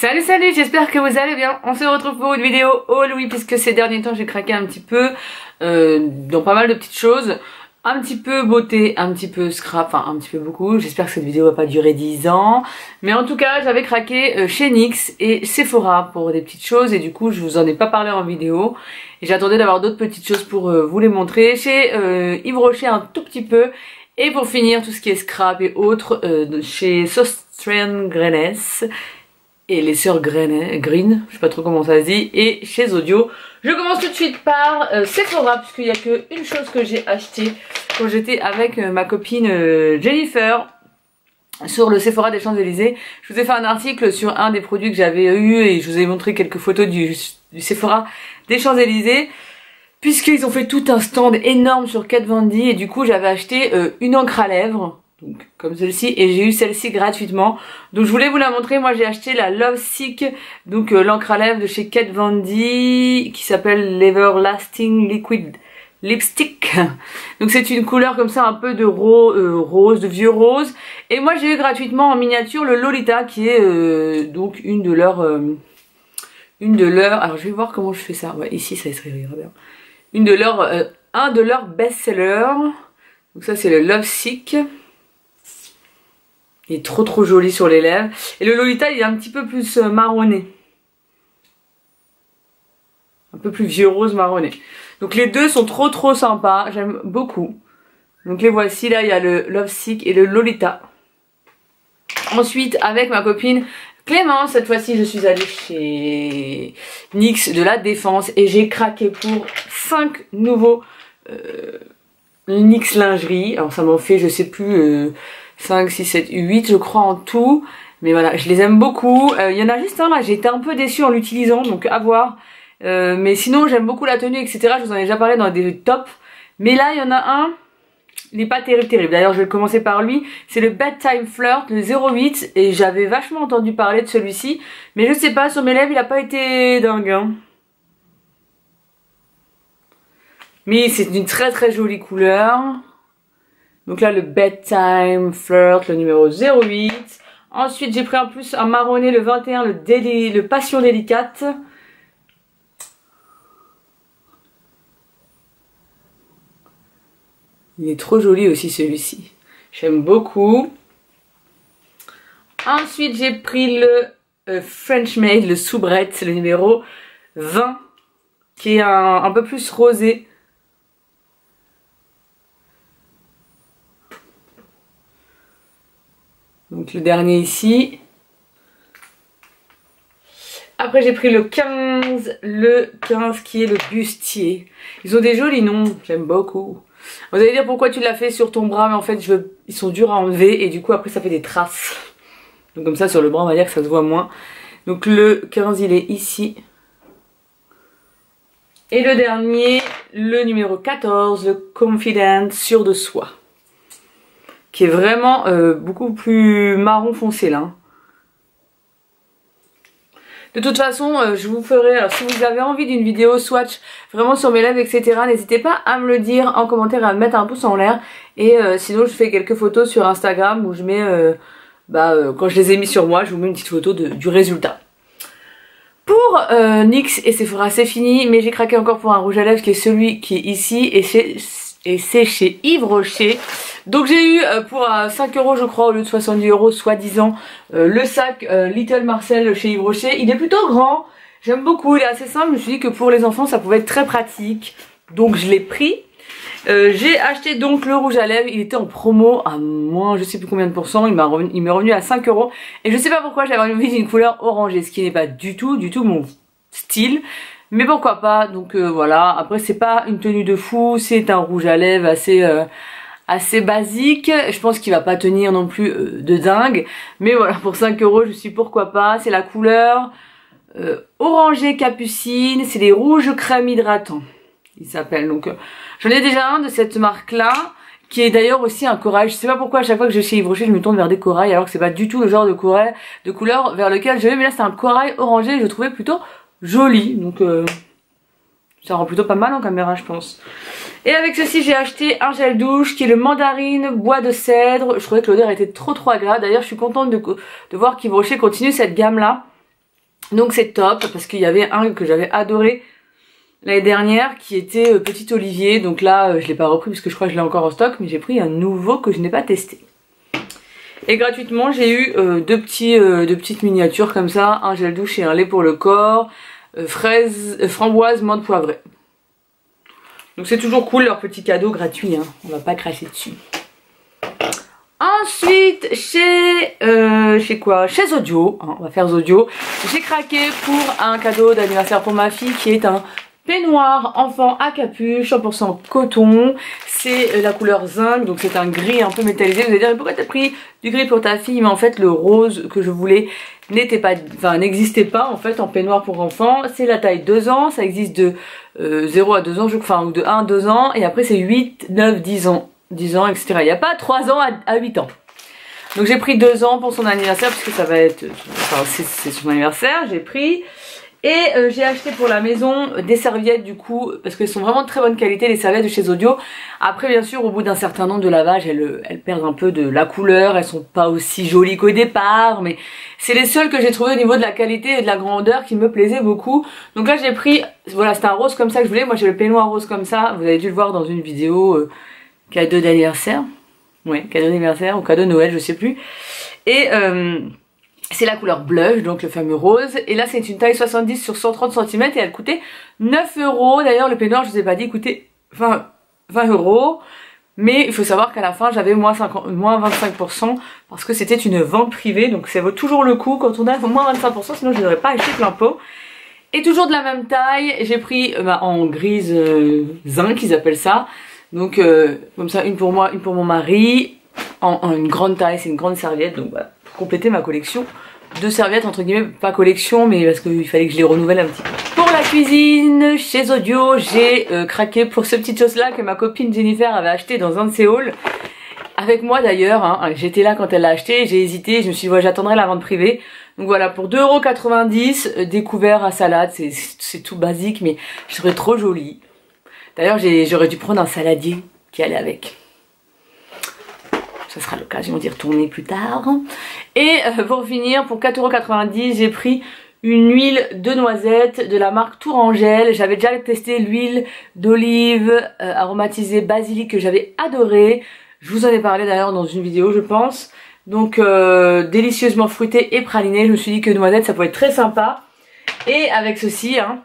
Salut salut, j'espère que vous allez bien. On se retrouve pour une vidéo haul, oui, puisque ces derniers temps j'ai craqué un petit peu euh, dans pas mal de petites choses. Un petit peu beauté, un petit peu scrap, enfin un petit peu beaucoup. J'espère que cette vidéo va pas durer 10 ans. Mais en tout cas, j'avais craqué euh, chez NYX et Sephora pour des petites choses et du coup, je vous en ai pas parlé en vidéo. Et j'attendais d'avoir d'autres petites choses pour euh, vous les montrer. Chez euh, Yves Rocher un tout petit peu. Et pour finir, tout ce qui est scrap et autres, chez Sostrian Grenes et les sœurs Green, Green, je sais pas trop comment ça se dit, et chez Audio. Je commence tout de suite par euh, Sephora, puisqu'il n'y a qu'une chose que j'ai acheté quand j'étais avec euh, ma copine euh, Jennifer sur le Sephora des Champs-Élysées. Je vous ai fait un article sur un des produits que j'avais eu et je vous ai montré quelques photos du, du Sephora des Champs-Élysées. Puisqu'ils ont fait tout un stand énorme sur Kat Von D et du coup j'avais acheté une encre à lèvres donc comme celle-ci et j'ai eu celle-ci gratuitement. Donc je voulais vous la montrer. Moi j'ai acheté la Love Sick donc euh, l'encre à lèvres de chez Kat Von qui s'appelle l'Everlasting Liquid Lipstick. Donc c'est une couleur comme ça un peu de euh, rose de vieux rose. Et moi j'ai eu gratuitement en miniature le Lolita qui est euh, donc une de leurs une de leurs alors je vais voir comment je fais ça. Ouais ici ça serait bien une de leurs un de leurs best-sellers. Donc ça c'est le Love Sick il est trop trop joli sur les lèvres. Et le Lolita, il est un petit peu plus euh, marronné. Un peu plus vieux rose marronné. Donc les deux sont trop trop sympas. J'aime beaucoup. Donc les voici. Là, il y a le Love Sick et le Lolita. Ensuite, avec ma copine Clémence, cette fois-ci, je suis allée chez NYX de la Défense et j'ai craqué pour 5 nouveaux euh, NYX lingerie. Alors ça m'en fait, je sais plus... Euh, 5, 6, 7, 8 je crois en tout. Mais voilà, je les aime beaucoup. Il euh, y en a juste un là, j'ai été un peu déçue en l'utilisant, donc à voir. Euh, mais sinon, j'aime beaucoup la tenue, etc. Je vous en ai déjà parlé dans des tops. Mais là, il y en a un, il n'est pas terrible, terrible. D'ailleurs, je vais commencer par lui. C'est le Bedtime Flirt, le 08. Et j'avais vachement entendu parler de celui-ci. Mais je sais pas, sur mes lèvres, il a pas été dingue. Hein. Mais c'est une très très jolie couleur. Donc là, le Bedtime Flirt, le numéro 08. Ensuite, j'ai pris en plus un marronné, le 21, le, le Passion Délicate. Il est trop joli aussi celui-ci. J'aime beaucoup. Ensuite, j'ai pris le euh, French Made, le soubrette, le numéro 20, qui est un peu plus rosé. Donc le dernier ici. Après j'ai pris le 15, le 15 qui est le bustier. Ils ont des jolis noms, j'aime beaucoup. Vous allez dire pourquoi tu l'as fait sur ton bras, mais en fait je veux... ils sont durs à enlever et du coup après ça fait des traces. Donc comme ça sur le bras on va dire que ça se voit moins. Donc le 15 il est ici. Et le dernier, le numéro 14, le Confident sur de soi qui est vraiment euh, beaucoup plus marron foncé là. De toute façon, euh, je vous ferai, si vous avez envie d'une vidéo swatch vraiment sur mes lèvres, etc., n'hésitez pas à me le dire en commentaire et à me mettre un pouce en l'air. Et euh, sinon, je fais quelques photos sur Instagram où je mets, bah, quand je les ai mis sur moi, je vous mets une petite photo du résultat. Pour NYX et Sephora, c'est fini, mais j'ai craqué encore pour un rouge à lèvres qui est celui qui est ici et c'est chez Yves Rocher. Donc j'ai eu euh, pour 5 euh, euros je crois au lieu de 70 euros soi-disant euh, le sac Little Marcel chez Yves Rocher. Il est plutôt grand, j'aime beaucoup, il est assez simple. Je me suis dit que pour les enfants ça pouvait être très pratique. Donc je l'ai pris. j'ai acheté donc le rouge à lèvres, il était en promo à moins je sais plus combien de pourcents, il m'est revenu, revenu à 5 euros. Et je sais pas pourquoi j'avais envie d'une couleur orangée, ce qui n'est pas du tout, du tout mon style. Mais pourquoi pas, donc voilà, après c'est pas une tenue de fou, c'est un rouge à lèvres assez assez basique. Je pense qu'il va pas tenir non plus euh, de dingue. Mais voilà, pour 5 euros, je suis pourquoi pas. C'est la couleur euh, orangé capucine. C'est les rouges crème hydratant. Il s'appelle. Donc, euh, j'en ai déjà un de cette marque-là. Qui est d'ailleurs aussi un corail. Je sais pas pourquoi à chaque fois que je suis chez Yves je me tourne vers des corails. Alors que c'est pas du tout le genre de corail, de couleur vers lequel je vais. Mais là, c'est un corail orangé. Je trouvais plutôt joli. Donc... Ça rend plutôt pas mal en caméra je pense. Et avec ceci j'ai acheté un gel douche qui est le mandarine bois de cèdre. Je trouvais que l'odeur était trop trop agréable. D'ailleurs je suis contente de, de voir qu'Yves Rocher continue cette gamme là. Donc c'est top parce qu'il y avait un que j'avais adoré l'année dernière qui était euh, Petit Olivier. Donc là euh, je l'ai pas repris parce que je crois que je l'ai encore en stock mais j'ai pris un nouveau que je n'ai pas testé. Et gratuitement j'ai eu euh, deux, petits, deux petites miniatures comme ça, un gel douche et un lait pour le corps, fraise, framboise, menthe poivrée. Donc c'est toujours cool leur petit cadeau gratuit, hein. on va pas cracher dessus. Ensuite, chez, euh, chez quoi? Chez Zodio, hein, on va faire Zodio. J'ai craqué pour un cadeau d'anniversaire pour ma fille qui est un peignoir enfant à capuche 100% coton. C'est euh, la couleur zinc, donc c'est un gris un peu métallisé. Vous allez dire, pourquoi t'as pris du gris pour ta fille? Mais en fait, le rose que je voulais n'était pas, enfin n'existait pas en fait en peignoir pour enfants. C'est la taille 2 ans, ça existe de 0 euh, à 2 ans, je enfin de 1 à 2 ans, et après c'est 8, 9, 10 ans. 10 ans, etc. Il n'y a pas 3 ans à, 8 ans. Donc j'ai pris 2 ans pour son anniversaire, puisque ça va être... Enfin, c'est son anniversaire, j'ai pris... Et euh, j'ai acheté pour la maison des serviettes du coup, parce qu'elles sont vraiment de très bonne qualité, les serviettes de chez Audio. Après bien sûr, au bout d'un certain nombre de lavages, elles, elles perdent un peu de la couleur, elles sont pas aussi jolies qu'au départ, mais c'est les seules que j'ai trouvées au niveau de la qualité et de la grandeur qui me plaisaient beaucoup. Donc là j'ai pris, voilà c'était un rose comme ça que je voulais, moi j'ai le peignoir rose comme ça, vous avez dû le voir dans une vidéo... Euh, cadeau d'anniversaire. Ouais, cadeau d'anniversaire ou cadeau de Noël, je sais plus. Et euh, c'est la couleur blush, donc le fameux rose. Et là, c'est une taille 70 sur 130 cm et elle coûtait 9 euros. D'ailleurs, le peignoir, je vous ai pas dit, coûtait 20, 20 euros. Mais il faut savoir qu'à la fin, j'avais moins, moins 25% parce que c'était une vente privée. Donc ça vaut toujours le coup quand on a moins 25%, sinon je n'aurais pas acheté plein pot. Et toujours de la même taille, j'ai pris euh, bah, en grise euh, zinc, ils appellent ça. Donc euh, comme ça, une pour moi, une pour mon mari, en, une grande taille, c'est une grande serviette, donc voilà, compléter ma collection de serviettes, entre guillemets, pas collection, mais parce qu'il fallait que je les renouvelle un petit peu. Pour la cuisine, chez Audio, j'ai euh, craqué pour ce petit chose là que ma copine Jennifer avait acheté dans un de ses hauls. Avec moi d'ailleurs, hein, j'étais là quand elle l'a acheté, j'ai hésité, je me suis dit, j'attendrai la vente privée. Donc voilà, pour 2,90€, euh, découvert à salade, c'est tout basique, mais je serais trop jolie. D'ailleurs, j'aurais dû prendre un saladier qui allait avec. Ce sera l'occasion d'y retourner plus tard. Et euh, pour finir, pour 4,90€, j'ai pris une huile de noisette de la marque Tourangelle. J'avais déjà testé l'huile d'olive euh, aromatisée basilic que j'avais adoré. Je vous en ai parlé d'ailleurs dans une vidéo, je pense. Donc euh, délicieusement fruité et praliné. Je me suis dit que noisette, ça pourrait être très sympa. Et avec ceci, hein,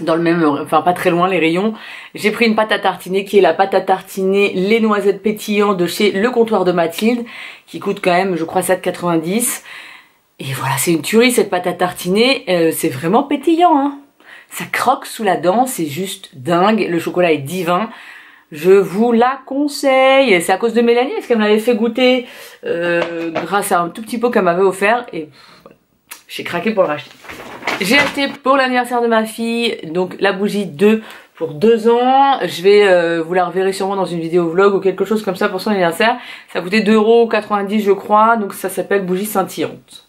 dans le même, enfin pas très loin les rayons. J'ai pris une pâte à tartiner qui est la pâte à tartiner les noisettes pétillantes de chez Le Comptoir de Mathilde qui coûte quand même je crois 7,90 et voilà c'est une tuerie cette pâte à tartiner, euh, c'est vraiment pétillant hein. Ça croque sous la dent, c'est juste dingue, le chocolat est divin. Je vous la conseille. C'est à cause de Mélanie parce qu'elle m'avait fait goûter euh, grâce à un tout petit pot qu'elle m'avait offert et j'ai craqué pour le racheter. J'ai acheté pour l'anniversaire de ma fille, donc la bougie 2 pour 2 ans. Je vais, euh, vous la reverrez sûrement dans une vidéo vlog ou quelque chose comme ça pour son anniversaire. Ça coûté 2,90€ je crois, donc ça s'appelle bougie scintillante.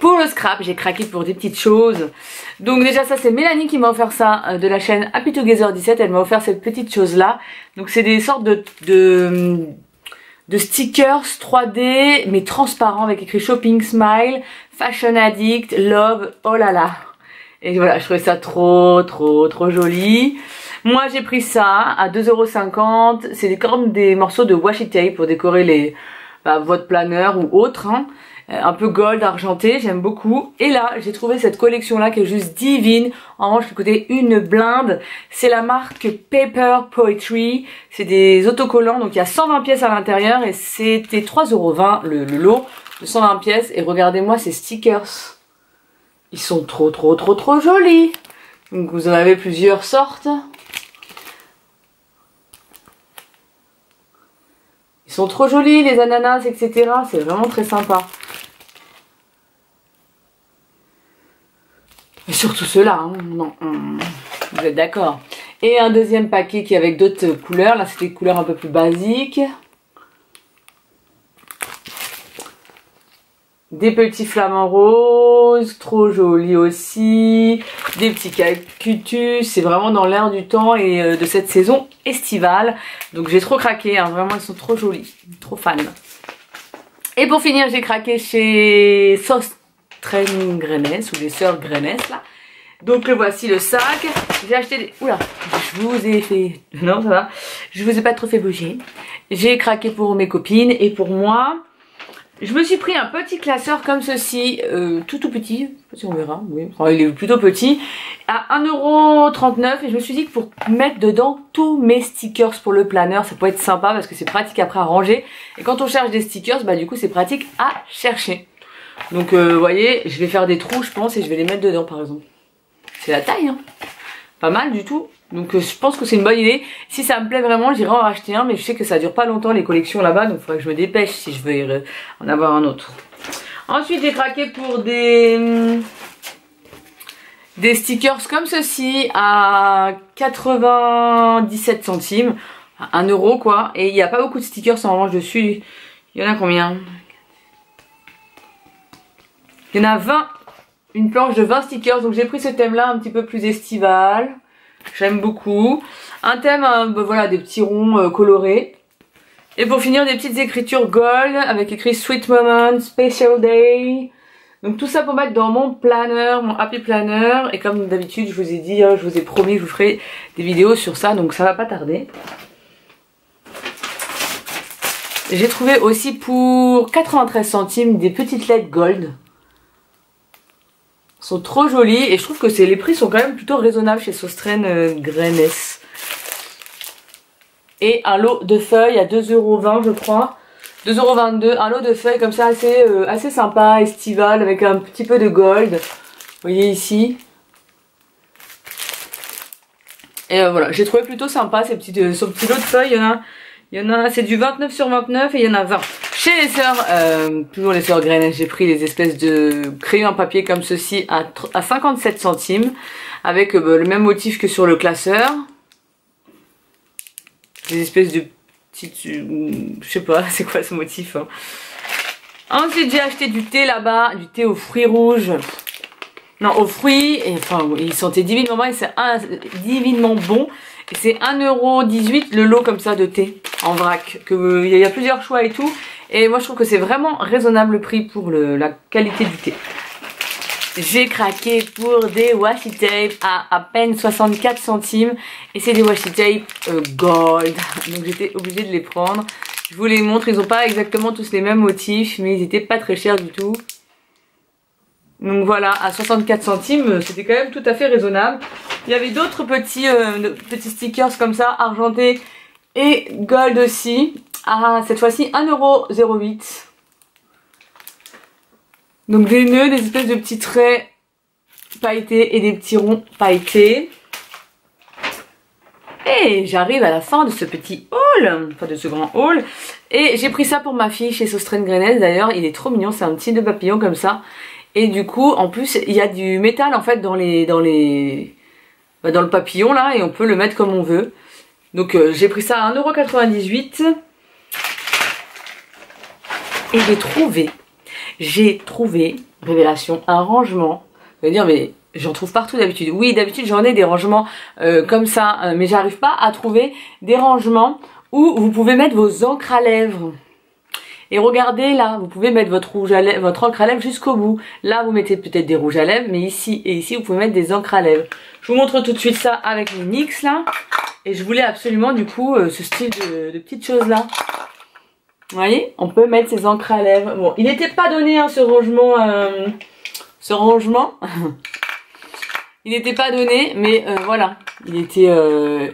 Pour le scrap, j'ai craqué pour des petites choses. Donc déjà ça c'est Mélanie qui m'a offert ça euh, de la chaîne Happy Together 17. Elle m'a offert cette petite chose là. Donc c'est des sortes de de stickers 3D mais transparents avec écrit Shopping Smile, Fashion Addict, Love, oh là là. Et voilà, je trouvais ça trop trop trop joli. Moi j'ai pris ça à 2,50€. C'est comme des morceaux de washi tape pour décorer les bah, votre planeur ou autre. Hein. Euh, un peu gold argenté, j'aime beaucoup. Et là, j'ai trouvé cette collection là qui est juste divine. En revanche, côté une blinde. C'est la marque Paper Poetry. C'est des autocollants, donc il y a 120 pièces à l'intérieur et c'était 3,20€ le, lot 120 pièces. Et regardez-moi ces stickers. Ils sont trop trop trop trop jolis. Donc vous en avez plusieurs sortes. Ils sont trop jolis les ananas etc. C'est vraiment très sympa. Et surtout ceux-là, hein. non, vous êtes d'accord. Et un deuxième paquet qui est avec d'autres couleurs. Là, c'était des couleurs un peu plus basiques. Des petits flamants roses, trop jolis aussi. Des petits cactus, c'est vraiment dans l'air du temps et euh, de cette saison estivale. Donc j'ai trop craqué, hein. vraiment ils sont trop jolis, trop fans. Et pour finir, j'ai craqué chez Sauce Train Grenes ou les sœurs Grenes là. Donc le voici le sac. J'ai acheté des... Oula, je vous ai fait... Non, ça va. Je vous ai pas trop fait bouger. J'ai craqué pour mes copines et pour moi. Je me suis pris un petit classeur comme ceci, euh, tout tout petit, je sais pas si on verra, oui, enfin, il est plutôt petit, à 1,39€ et je me suis dit que pour mettre dedans tous mes stickers pour le planeur, ça peut être sympa parce que c'est pratique après à ranger. Et quand on cherche des stickers, bah du coup c'est pratique à chercher. Donc euh, vous voyez, je vais faire des trous je pense et je vais les mettre dedans par exemple. C'est la taille, hein. Pas mal du tout. Donc euh, je pense que c'est une bonne idée. Si ça me plaît vraiment, j'irai en racheter un. Mais je sais que ça dure pas longtemps les collections là-bas. Donc il faudrait que je me dépêche si je veux en avoir un autre. Ensuite j'ai craqué pour des... Hum, des stickers comme ceci à 97 centimes. À 1 euro quoi. Et il n'y a pas beaucoup de stickers en revanche dessus. Il y en a combien? Il y en a 20 une planche de 20 stickers. Donc j'ai pris ce thème là un petit peu plus estival. J'aime beaucoup. Un thème, euh, bah, voilà, des petits ronds euh, colorés. Et pour finir, des petites écritures gold avec écrit Sweet Moment, Special Day. Donc tout ça pour mettre dans mon planner, mon happy planner. Et comme d'habitude, je vous ai dit, hein, je vous ai promis je vous ferai des vidéos sur ça. Donc ça va pas tarder. J'ai trouvé aussi pour 93 centimes des petites lettres gold sont trop jolies et je trouve que les prix sont quand même plutôt raisonnables chez Sostren euh, Grenes. Et un lot de feuilles à 2,20€ je crois. 2,22€, un lot de feuilles comme ça assez, euh, assez sympa, estival, avec un petit peu de gold. Vous voyez ici. Et euh, voilà, j'ai trouvé plutôt sympa ces petits, ce petit lot de feuilles. Il y en a, il y en a c'est du 29 sur 29 et il y en a 20. Les sœurs, euh, toujours les sœurs Grenet, j'ai pris des espèces de crayons en papier comme ceci à, à 57 centimes. Avec euh, le même motif que sur le classeur. Des espèces de petites... Euh, je sais pas, c'est quoi ce motif hein. Ensuite j'ai acheté du thé là-bas, du thé aux fruits rouges. Non, aux fruits, et enfin il sentait divinement bon et c'est divinement bon. C'est 1,18€ le lot comme ça de thé en vrac. Que Il y a plusieurs choix et tout. Et moi je trouve que c'est vraiment raisonnable le prix pour la qualité du thé. J'ai craqué pour des washi tape à à peine 64 centimes. Et c'est des washi tape euh, gold. Donc j'étais obligée de les prendre. Je vous les montre, ils n'ont pas exactement tous les mêmes motifs. Mais ils étaient pas très chers du tout. Donc voilà, à 64 centimes, c'était quand même tout à fait raisonnable. Il y avait d'autres petits, euh, petits stickers comme ça, argentés et gold aussi. Ah, cette fois-ci 1,08€. Donc des nœuds, des espèces de petits traits pailletés et des petits ronds pailletés. Et j'arrive à la fin de ce petit haul, enfin de ce grand haul. Et j'ai pris ça pour ma fille chez Sostren Grenet d'ailleurs, il est trop mignon, c'est un petit de papillon comme ça. Et du coup, en plus, il y a du métal en fait dans les dans bah, le papillon là et on peut le mettre comme on veut. Donc euh, j'ai pris ça à 1,98€. Et j'ai trouvé, j'ai trouvé, révélation, un rangement. Vous allez dire, mais j'en trouve partout d'habitude. Oui, d'habitude j'en ai des rangements euh, comme ça, euh, mais j'arrive pas à trouver des rangements où vous pouvez mettre vos encres à lèvres. Et regardez là, vous pouvez mettre votre rouge à lèvres, votre encre à lèvres jusqu'au bout. Là, vous mettez peut-être des rouges à lèvres, mais ici et ici, vous pouvez mettre des encres à lèvres. Je vous montre tout de suite ça avec les NYX là. Et je voulais absolument du coup euh, ce style de petites choses là. Vous voyez On peut mettre ses encres à lèvres. Bon, il n'était pas donné hein, ce rangement. Euh, ce rangement. il n'était pas donné, mais euh, voilà. Il était, euh,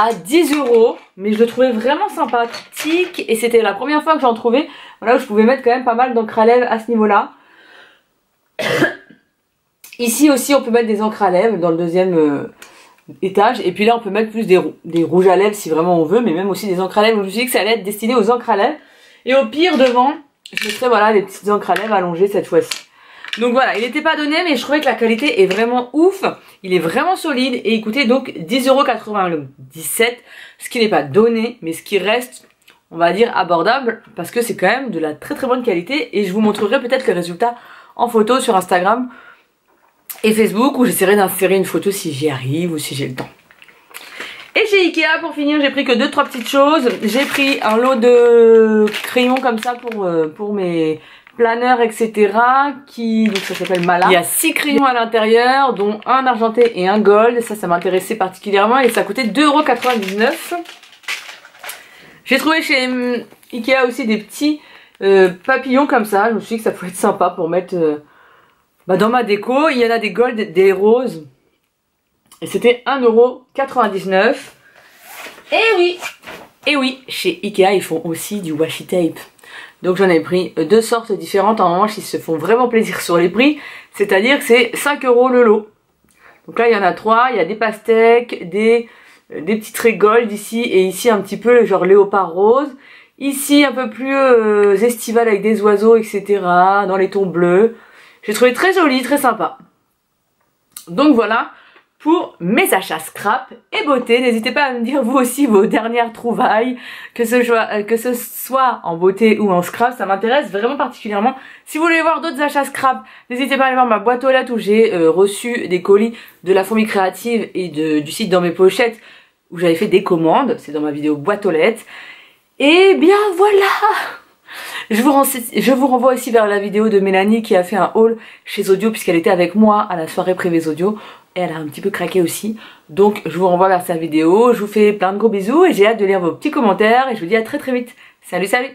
à 10 euros. Mais je le trouvais vraiment sympathique. Et c'était la première fois que j'en trouvais. Voilà, où je pouvais mettre quand même pas mal d'encre à lèvres à ce niveau-là. Ici aussi, on peut mettre des encres à lèvres dans le deuxième Et puis là, on peut mettre plus des, des, rouges à lèvres si vraiment on veut, mais même aussi des encres à lèvres. je me suis dit que ça allait être destiné aux encres à lèvres. Et au pire, devant, je mettrais voilà des petites encres à lèvres allongées cette fois-ci. Donc voilà, il n'était pas donné, mais je trouvais que la qualité est vraiment ouf. Il est vraiment solide et il coûtait donc 10,97€, ce qui n'est pas donné, mais ce qui reste, on va dire, abordable, parce que c'est quand même de la très très bonne qualité. Et je vous montrerai peut-être le résultat en photo sur Instagram et Facebook où j'essaierai d'insérer une photo si j'y arrive ou si j'ai le temps. Et j'ai Ikea pour finir, j'ai pris que deux trois petites choses. J'ai pris un lot de crayons comme ça pour, euh, pour mes planeurs etc. Qui, donc ça s'appelle Mala. Il y a six crayons à l'intérieur, dont un argenté et un gold. Ça, ça m'intéressait particulièrement et ça coûtait 2,99€. J'ai trouvé chez hum, Ikea aussi des petits euh, papillons comme ça. Je me suis dit que ça pouvait être sympa pour mettre euh, bah, dans ma déco. Il y en a des gold, des roses. Et c'était 1,99€. Et oui Et oui, chez Ikea, ils font aussi du washi tape. Donc j'en ai pris deux sortes différentes. En revanche, ils se font vraiment plaisir sur les prix. C'est-à-dire que c'est 5 euros le lot. Donc là, il y en a trois. Il y a des pastèques, des, euh, des petits traits gold ici et ici un petit peu genre léopard rose. Ici un peu plus euh, estival avec des oiseaux, etc. Dans les tons bleus. J'ai trouvé très joli, très sympa. Donc voilà pour mes achats scrap et beauté. N'hésitez pas à me dire vous aussi vos dernières trouvailles, que ce, soit, euh, que ce soit en beauté ou en scrap, ça m'intéresse vraiment particulièrement. Si vous voulez voir d'autres achats scrap, n'hésitez pas à aller voir ma boîte aux lettres où j'ai euh, reçu des colis de la fourmi créative et du site dans mes pochettes où j'avais fait des commandes, c'est dans ma vidéo boîte aux lettres. Et bien voilà je vous, renvoie aussi vers la vidéo de Mélanie qui a fait un haul chez Audio puisqu'elle était avec moi à la soirée privée Audio et elle a un petit peu craqué aussi. Donc je vous renvoie vers sa vidéo, je vous fais plein de gros bisous et j'ai hâte de lire vos petits commentaires et je vous dis à très très vite. Salut salut